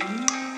Mm.